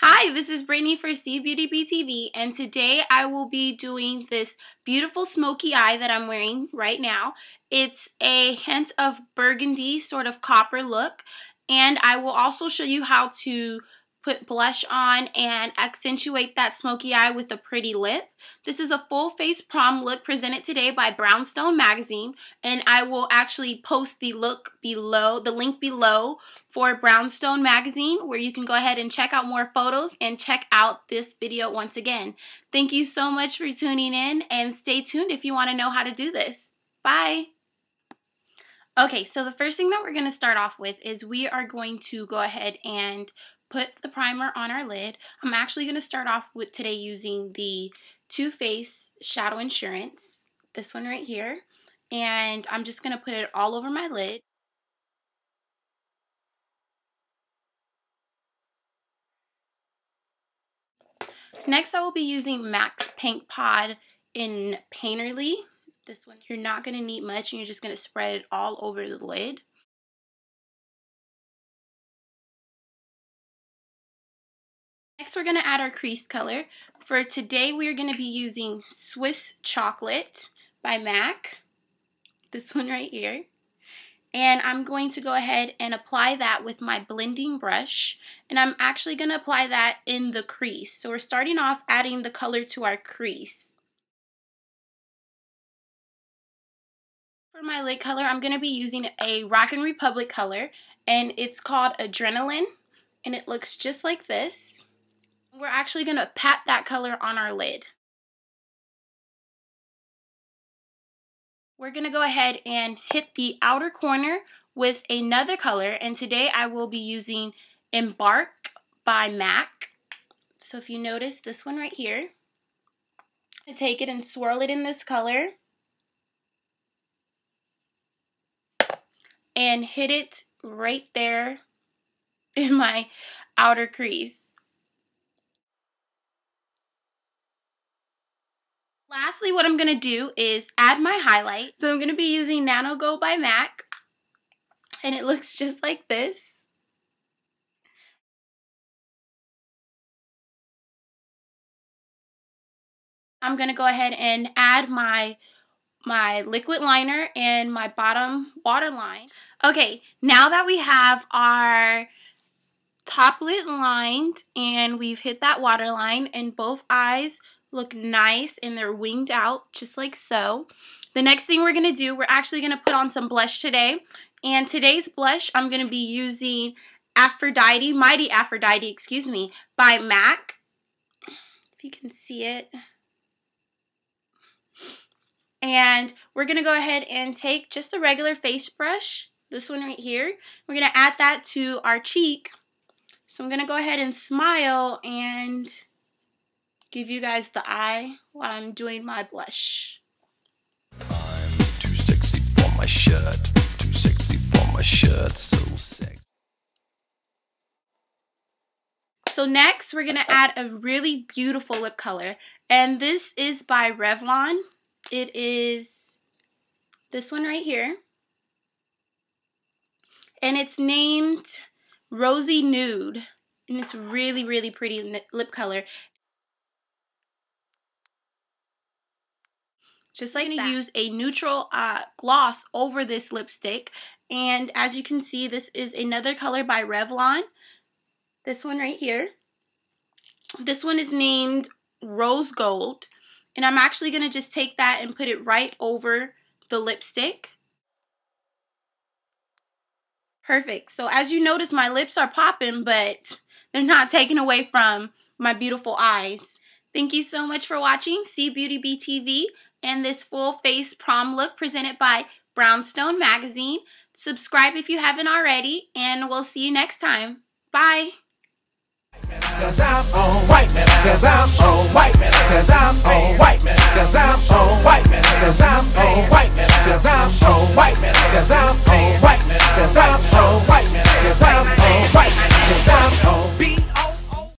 Hi, this is Brittany for Cbeautyb TV, and today I will be doing this beautiful smoky eye that I'm wearing right now. It's a hint of burgundy, sort of copper look, and I will also show you how to put blush on and accentuate that smoky eye with a pretty lip. This is a full face prom look presented today by Brownstone Magazine and I will actually post the look below, the link below for Brownstone Magazine where you can go ahead and check out more photos and check out this video once again. Thank you so much for tuning in and stay tuned if you want to know how to do this. Bye! Okay, so the first thing that we're going to start off with is we are going to go ahead and put the primer on our lid. I'm actually going to start off with today using the Too Faced Shadow Insurance, this one right here, and I'm just going to put it all over my lid. Next, I will be using MAC's Paint Pot in Painterly. This one, you're not going to need much, and you're just going to spread it all over the lid. Next, we're going to add our crease color. For today, we are going to be using Swiss Chocolate by MAC. This one right here. And I'm going to go ahead and apply that with my blending brush. And I'm actually going to apply that in the crease. So we're starting off adding the color to our crease. For my lid color, I'm going to be using a Rock and Republic color. And it's called Adrenaline. And it looks just like this. We're actually going to pat that color on our lid. We're going to go ahead and hit the outer corner with another color and today I will be using Embark by MAC. So if you notice this one right here, I take it and swirl it in this color and hit it right there in my outer crease. Lastly, what I'm going to do is add my highlight. So I'm going to be using Nano Gold by MAC. And it looks just like this. I'm going to go ahead and add my my liquid liner and my bottom waterline. Okay, now that we have our top lid lined and we've hit that waterline and both eyes look nice and they're winged out just like so. The next thing we're going to do, we're actually going to put on some blush today. And today's blush, I'm going to be using Aphrodite, Mighty Aphrodite, excuse me, by MAC. If you can see it. And we're going to go ahead and take just a regular face brush, this one right here. We're going to add that to our cheek. So I'm going to go ahead and smile and give you guys the eye while I'm doing my blush. I'm too sexy for my shirt, too sexy for my shirt, so sexy. So next, we're going to add a really beautiful lip color. And this is by Revlon. It is this one right here. And it's named Rosy Nude. And it's really, really pretty lip color. Just like to use a neutral uh, gloss over this lipstick. And as you can see, this is another color by Revlon. This one right here. This one is named Rose Gold. And I'm actually going to just take that and put it right over the lipstick. Perfect. So as you notice, my lips are popping, but they're not taken away from my beautiful eyes. Thank you so much for watching Cbeautyb TV and this full face prom look presented by Brownstone Magazine. Subscribe if you haven't already, and we'll see you next time. Bye. Cause I'm on white man, cause I'm on white man, cause I'm on white man, cause I'm on white man, cause I'm